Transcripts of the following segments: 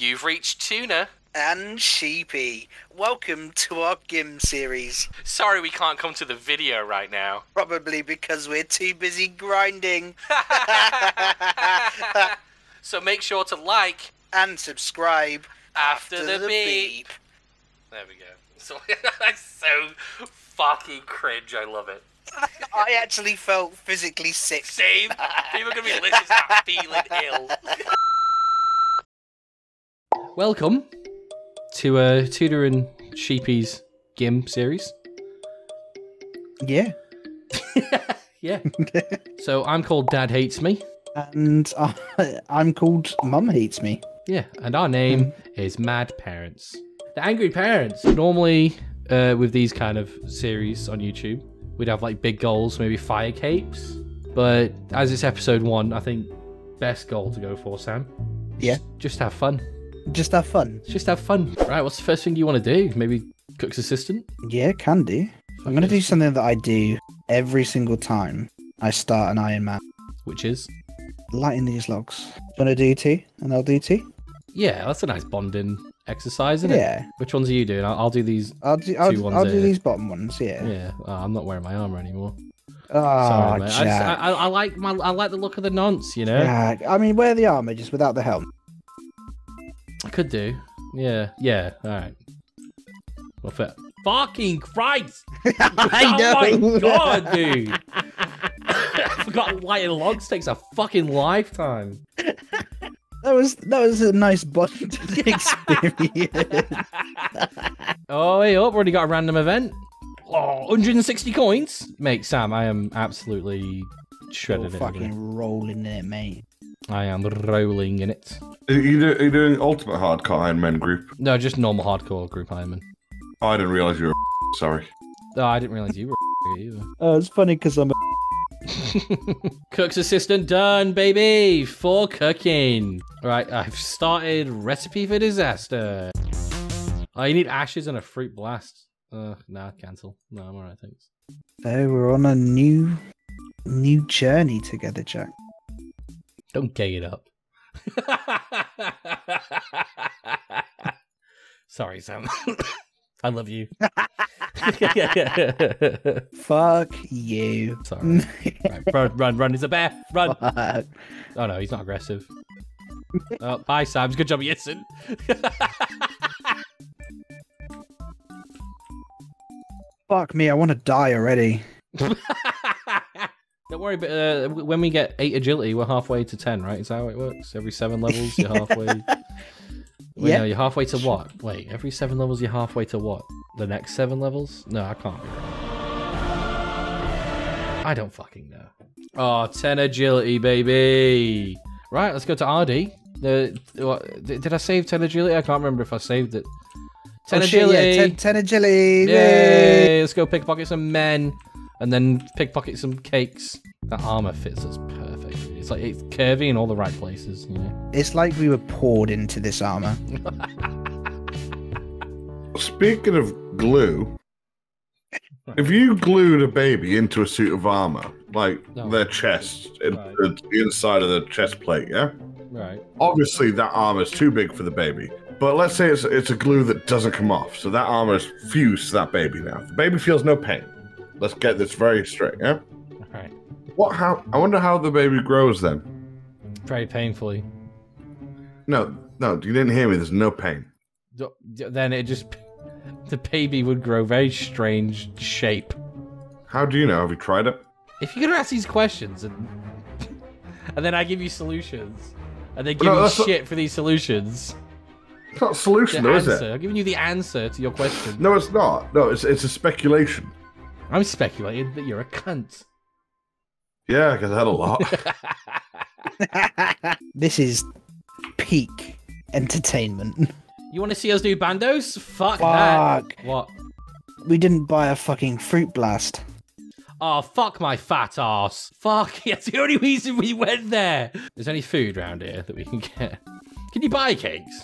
You've reached Tuna. and Sheepy. Welcome to our GIM series. Sorry we can't come to the video right now. Probably because we're too busy grinding. so make sure to like and subscribe after, the, beep. There we go. So that's so fucking cringe. I love it. I actually felt physically sick. Same. People are gonna be listening to that feeling ill. Welcome to uh, Tuna and Sheepy's GIM series. Yeah. Yeah. so I'm called Dad Hates Me. And uh, I'm called Mum Hates Me. Yeah, and our name is Mad Parents. The Angry Parents. Normally, uh, with these kind of series on YouTube, we'd have like big goals, maybe fire capes. But as it's episode one, I think best goal to go for, Sam. Yeah. Just have fun. Just have fun. Just have fun. Right, what's the first thing you want to do? Maybe cook's assistant? Yeah, can do. I'm going to do something that I do every single time I start an Iron Man. Which is? Lighting these logs. Do you want to do tea? And I'll do tea? Yeah, that's a nice bonding exercise, isn't Yeah. it? Which ones are you doing? I'll, I'll do these. I'll do, Two I'll, ones I'll do here. these bottom ones, yeah. Yeah, oh, I'm not wearing my armor anymore. Oh, Sorry. I, just-. I, I like my, I like the look of the nonce. You know, Jack. I mean, wear the armor just without the helmet. I could do. Yeah, yeah. All right. Well, fair. Fucking Christ! I Oh know. my god, dude! I forgot lighting logs takes a fucking lifetime. That was that was a nice bonding experience. Oh, hey oh, up, already got a random event. Oh, 160 coins? Mate, Sam, I am absolutely You're shredded it. fucking rolling in it, mate. I am rolling in it. Are you, do- are you doing Ultimate Hardcore Iron Man group? No, just normal hardcore group Ironman. Oh, I didn't realize you were. a Sorry. Oh, I didn't realize you were either. Oh, it's funny because I'm. A... Cook's assistant done, baby, for cooking. Right, I've started recipe for disaster. Oh, you need ashes and a fruit blast. Uh, nah, cancel. No, I'm alright, thanks. So we're on a new, new journey together, Jack. Don't gay it up. Sorry, Sam. I love you. Fuck you. Sorry. Right, run, run, run. He's a bear. Run. Fuck. Oh no, he's not aggressive. Oh, bye, Sam. Good job, Yitson. Fuck me, I want to die already. Don't worry, but uh, when we get eight agility, we're halfway to ten, right? Is that how it works? Every seven levels, you're halfway. Wait, Yeah. no, you're halfway to what? Wait, every seven levels, you're halfway to what? The next seven levels? No, I can't be wrong. I don't fucking know. Oh, 10 agility, baby. Right, let's go to Ardy. The what, did I save 10 agility? I can't remember if I saved it. 10 Oh, shit, agility. yeah, 10, 10 agility. Yay. Yay! Let's go pickpocket some men and then pickpocket some cakes. That armor fits us perfect. It's like it's curvy in all the right places, you know. It's like we were poured into this armor. Speaking of glue, if you glued a baby into a suit of armor, like No. their chest, Right. the, the inside of the chest plate, yeah, Right. obviously that armor is too big for the baby. But let's say it's it's a glue that doesn't come off, so that armor is fused to that baby now. The baby feels no pain. Let's get this very straight, yeah. Right. What? How? I wonder how the baby grows then. Very painfully. No, no, you didn't hear me. There's no pain. Then it just the baby would grow very strange shape. How do you know? Have you tried it? If you're gonna ask these questions and and then I give you solutions and they give No, you that's not- shit for these solutions. It's not a The solution, though, is answer. it? I'm giving you the answer to your question. No, it's not. No, it's it's a speculation. I'm speculating that you're a cunt. Yeah, because I had a lot. this is peak entertainment. You want to see us do bandos? Fuck, that. What? We didn't buy a fucking fruit blast. Oh, fuck my fat ass. Fuck, that's the only reason we went there. there. Is there any food around here that we can get? Can you buy cakes?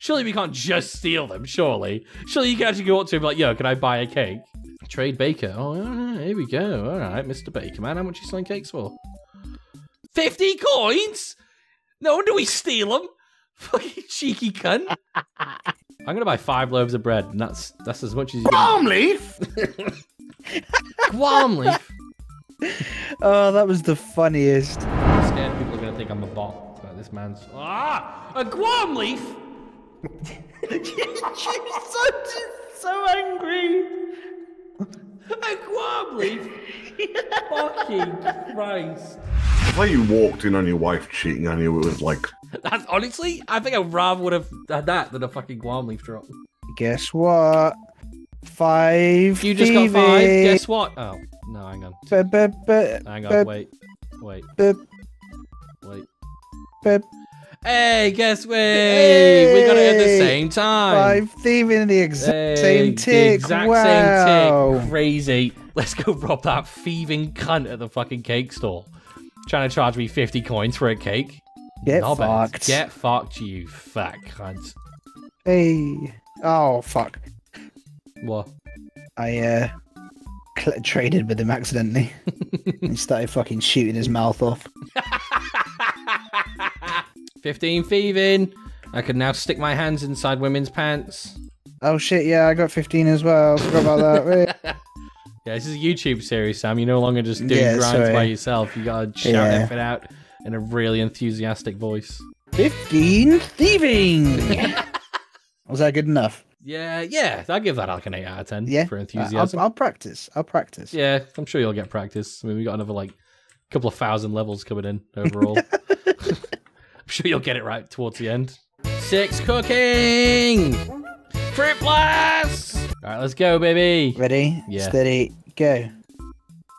Surely we can't just steal them, surely. Surely you can actually go up to him like, yo, can I buy a cake? Trade Baker. Oh, all right, here we go. All right, Mr. Baker, man. How much you selling cakes for? 50 coins? No wonder we steal them. Fucking cheeky cunt. I'm gonna buy five loaves of bread, and that's that's as much as you can. Palm leaf. Guam leaf. Oh, that was the funniest. I'm scared people are gonna think I'm a bot. But this man's ah a guam leaf. She's so, so angry. A guam leaf. Fucking Christ. It's like you walked in on your wife cheating on you. It was like, That's honestly, I think I rather would have had that than a fucking guam leaf drop. Guess what? Five. You just got five. Guess what? Oh no, hang on, Ba- ba- ba- hang ba- on, wait, wait, ba- wait. Hey, guess what? We got it at the same time. Five thieving in the exact Hey, same the tick. exact wow. same tick. Crazy. Let's go rob that thieving cunt at the fucking cake stall. Trying to charge me 50 coins for a cake. Get fucked. Get fucked, you fat cunt. Hey. Oh fuck. What? I uh cl- traded with him accidentally. he started fucking shooting his mouth off. 15 thieving. I can now stick my hands inside women's pants. Oh shit! Yeah, I got 15 as well. Forgot about that. Yeah, this is a YouTube series, Sam. You're no longer just doing Yeah, grinds sorry. by yourself. You gotta shout Yeah. it out in a really enthusiastic voice. 15 thieving. Was that good enough? Yeah, yeah, I'll give that like an 8 out of 10 Yeah. for Uh, enthusiasm. I'll, I'll practice. I'll practice. Yeah, I'm sure you'll get practice. I mean, we got another like couple of thousand levels coming in overall. I'm sure you'll get it right towards the end. Six cooking! Fruit blast! Alright, let's go, baby! Ready? Yeah. Steady. Go.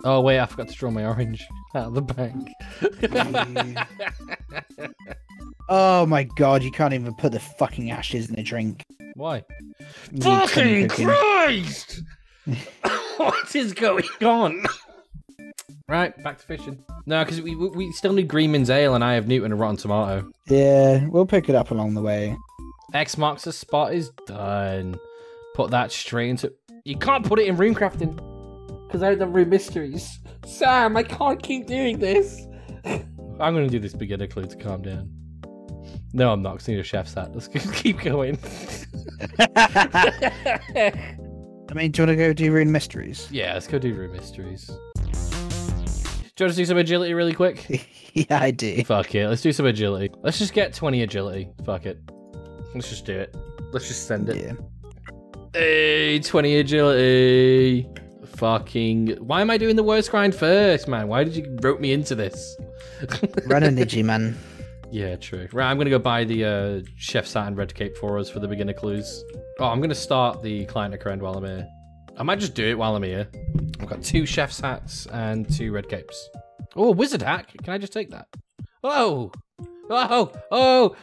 Oh, wait, I forgot to draw my orange out of the bank. Oh my god! You can't even put the fucking ashes in a drink. Why? You need some cooking. Christ! what is going on? Right, back to fishing. No, because we, we still need Greenman's Ale and I have Newton and Rotten Tomato. Yeah, we'll pick it up along the way. X marks the spot is done. Put that straight into. You can't put it in rune crafting because I don't Rune Mysteries. Sam, I can't keep doing this. I'm gonna do this beginner clue to calm down. No, I'm not. 'cause I need a chef's hat. Let's keep going. I mean, do you want to go do Rune Mysteries? yeah, let's go do Rune Mysteries. Do you want to do some agility really quick? yeah, I do. Fuck it. Let's do some agility. Let's just get 20 agility. Fuck it. Let's just do it. Let's just send it. Yeah. Hey, 20 agility. Fucking. Why am I doing the worst grind first, man? Why did you rope me into this? Run a Niji, man. Yeah, true. Right, I'm gonna go buy the uh, Chef Satin Red Cape for us for the beginner clues. Oh, I'm gonna start the client account while I'm here. I might just do it while I'm here. I've got two Chef's hats and two Red Capes. Oh, Wizard Hat. Can I just take that? Oh! Oh! Oh!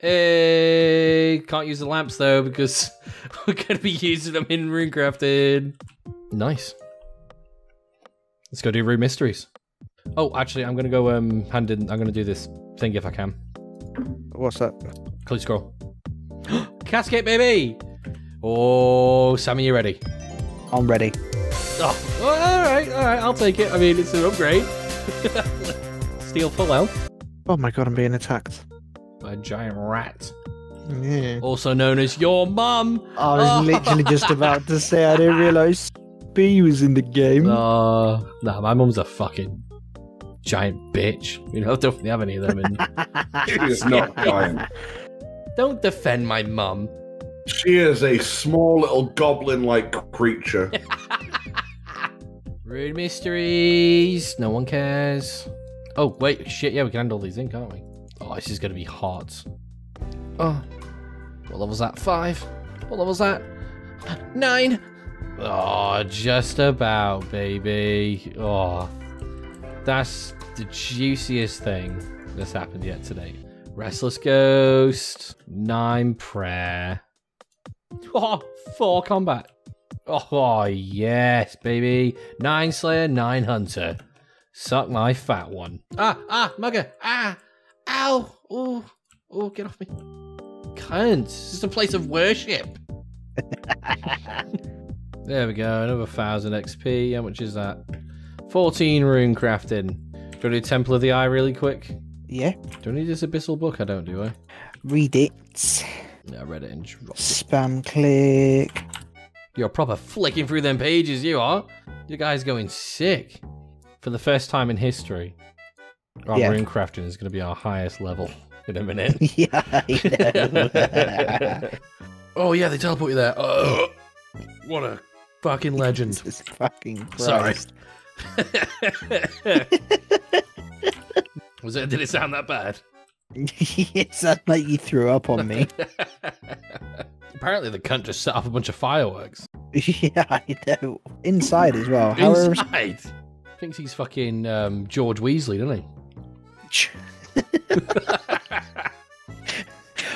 Hey, can't use the lamps though because we're gonna be using them in runecrafting. Nice. Let's go do Rune Mysteries. Oh, actually, I'm gonna go um hand in. I'm gonna do this thing if I can. What's up? Clue scroll. Cascade, baby. Oh, Sammy, you ready? I'm ready. Oh, all right, all right. I'll take it. I mean, it's an upgrade. Steel full helm Oh my god, I'm being attacked. by a giant rat, Yeah. also known as your mum. I was literally just about to say I didn't realise B was in the game. Uh, nah, my mum's a fucking giant bitch. You know, don't have any of them. And She is not giant. don't defend my mum. She is a small little goblin-like creature. Rune Mysteries. No one cares. Oh, wait. Shit. Yeah, we can handle these in, can't we? Oh, this is going to be hot. Oh. What level's that? Five. What level's that? Nine. Oh, just about, baby. Oh. That's the juiciest thing that's happened yet today. Restless Ghost. Nine Prayer. Oh, four combat. Oh, yes, baby. Nine Slayer, nine Hunter. Suck my fat one. Ah, ah, mugger. Ah, ow. Oh, oh, get off me. Cunt. This is a place of worship. there we go. Another thousand XP. How much is that? 14 rune crafting. Do you want to do Temple of the Eye really quick? Yeah. Do I need this abyssal book? I don't, do I? Read it. Yeah, I read it and dropped. Spam click. You're proper flicking through them pages, you are. You guys going sick. For the first time in history, our Yeah. rune crafting is going to be our highest level in a minute. yeah, I know. oh, yeah, they teleport you there. Oh, what a fucking legend. Jesus fucking Sorry. Christ. Was it? Did it sound that bad? it sounded like you threw up on me. Apparently, the cunt just set off a bunch of fireworks yeah, I know. Inside as well. Inside. Thinks he's fucking um, George Weasley, doesn't he?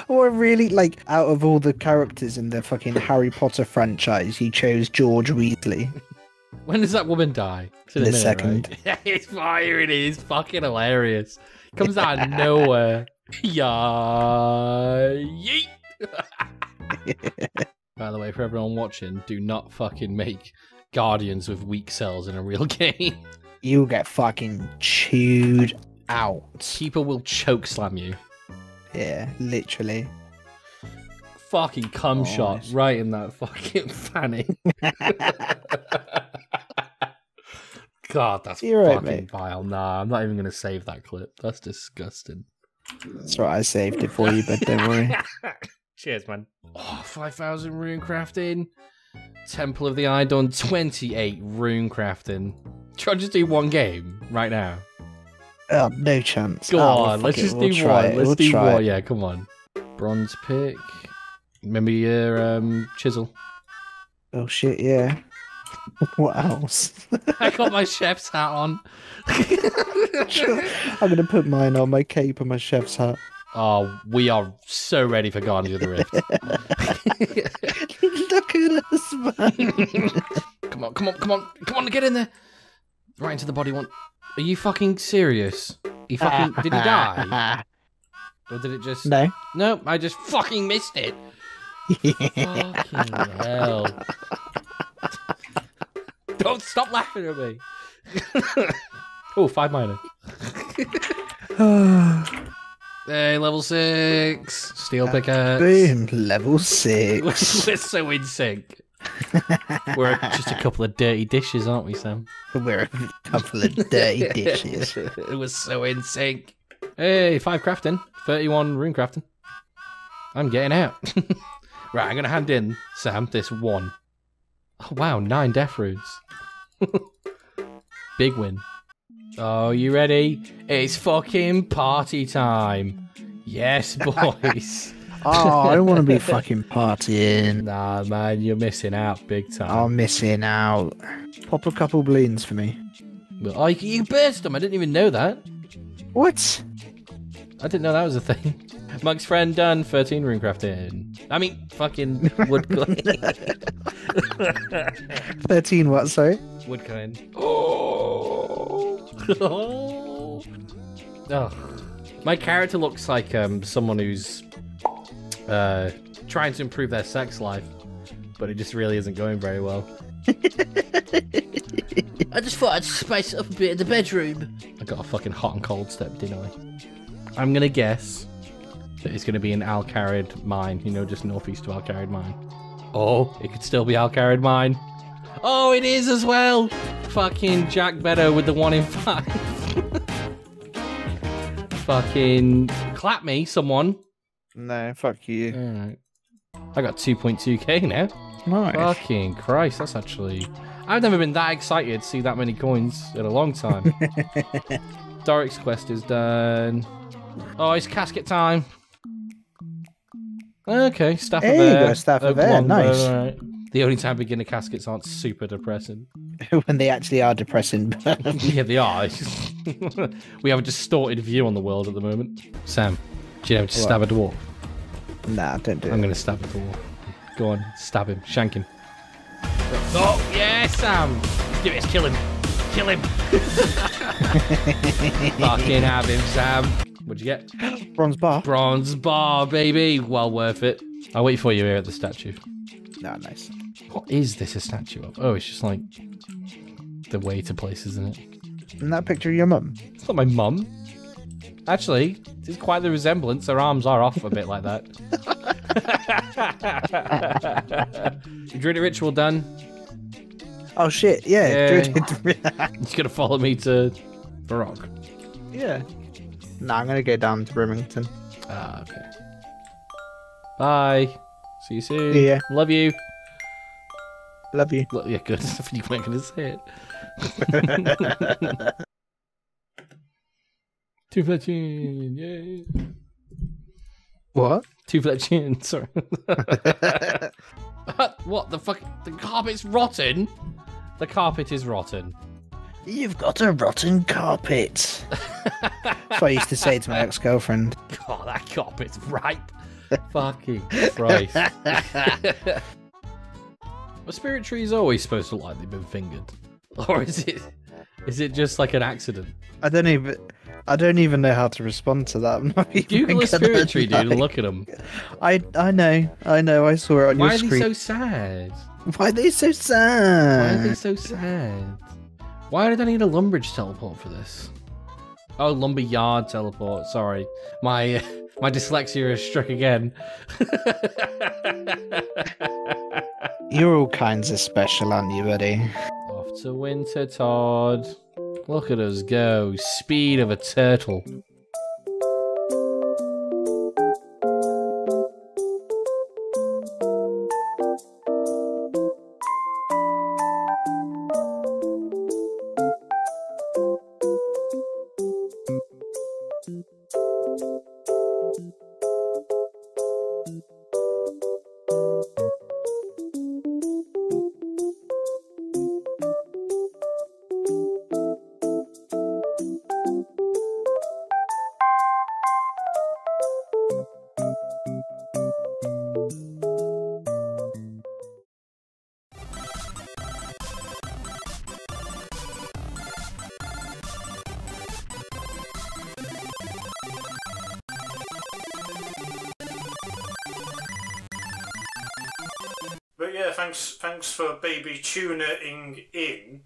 or really, like, out of all the characters in the fucking Harry Potter franchise, he chose George Weasley. When does that woman die? It's in a The minute, second. right? Yeah, it's fire. It is fucking hilarious. Comes out of nowhere. Yeah. Yeet. By the way, for everyone watching, do not fucking make guardians with weak cells in a real game. You'll get fucking chewed out. People will choke slam you. Yeah, literally. Fucking cum Oh, shot right in that fucking fanny. God, that's You're right, fucking mate. vile. Nah, I'm not even gonna save that clip. That's disgusting. That's right, I saved it for you, but don't worry. Cheers, man. Oh, 5,000 rune crafting. Temple of the Eye done 28 rune crafting. Try to just do one game right now. Oh, no chance. Go Oh, on, let's it, just we'll do try one. it, Let's we'll do try one. it. Yeah, come on. Bronze pick. Remember your um, chisel. Oh shit, yeah. what else? I got my chef's hat on. I'm gonna put mine on, my cape and my chef's hat. oh, we are so ready for Guardians of the Rift. Look at us, man. come on, come on, come on, come on, get in there. Right into the body one. Are you fucking serious? He fucking did he die? Or did it just no. No, I just fucking missed it. Fucking hell. Don't stop laughing at me. oh, five minor. Hey, level six. Steel pickaxe. Boom, level six. we're so in sync. We're just a couple of dirty dishes, aren't we, Sam? We're a couple of dirty dishes. it was so in sync. Hey, five crafting, 31 rune crafting. I'm getting out. right, I'm going to hand in, Sam, this one. Oh, wow, nine death runes. Big win. Oh, you ready? It's fucking party time. Yes, boys. Oh, I don't want to be fucking partying. nah, man, you're missing out big time. I'm missing out. Pop a couple balloons for me. Well, oh, you, you burst them. I didn't even know that. What? I didn't know that was a thing. Monk's friend done 13 rune crafting. I mean, fucking wood coin. 13 what, sorry? wood coin. Oh. oh. My character looks like um someone who's uh trying to improve their sex life, but it just really isn't going very well. I just thought I'd spice it up a bit in the bedroom. I got a fucking hot and cold step, didn't I? I'm gonna guess that it's gonna be an Al Kharid mine, you know, just northeast of Al Kharid mine. Oh, it could still be Al Kharid mine. Oh, it is as well. Fucking Jack Beto with the one in five. Fucking clap me, someone. No, fuck you. Alright. I got 2.2k now. Nice. Fucking Christ, that's actually. I've never been that excited to see that many coins in a long time. Doric's quest is done. Oh, it's casket time. Okay, staff There of you go, Staff of Oak Air, longbow, nice. alright. The only time beginner caskets aren't super depressing. when they actually are depressing. but- yeah, they are. We have a distorted view on the world at the moment. Sam, do you know to What? stab a dwarf? nah, don't do it. I'm going to stab a dwarf. Go on, stab him, shank him. Oh, yeah, Sam! Do it, kill him. Kill him! Fucking have him, Sam. What'd you get? Bronze bar. Bronze bar, baby. Well worth it. I'll wait for you here at the statue. Nah, nice. What is this a statue of? Oh, it's just like the way to places, isn't it? Isn't that picture of your mum? It's not my mum. Actually, It is quite the resemblance. Her arms are off a bit like that. Druidic ritual done. Oh shit! Yeah, Yeah. Druid- You're gonna follow me to Baroque. yeah. No, I'm gonna go down to Rimmington. Ah, okay. Bye. See you soon. Ya. Love you. Love you. Lo- yeah, good. you weren't gonna say it. Two fletching. Yay. What? Two fletching. Sorry. what the fuck? The carpet's rotten. The carpet is rotten. You've got a rotten carpet. That's what I used to say to my ex-girlfriend. God, that carpet's ripe. Fucking Christ. Well, spirit trees always supposed to look like they've been fingered, or is it? Is it just like an accident? I don't even. I don't even know how to respond to that. I'm not Google a spirit tree, dude, and look at them. I I know. I know. I saw it on Why your are they so sad? Why are they so sad? Why are they so sad? Why did I need a Lumbridge teleport for this? Oh, lumberyard teleport. Sorry, my my dyslexia has struck again. You're all kinds of special, aren't you, buddy? Off to Wintertodt. Look at us go. Speed of a turtle. For baby tuning in.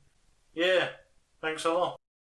Yeah, thanks a lot.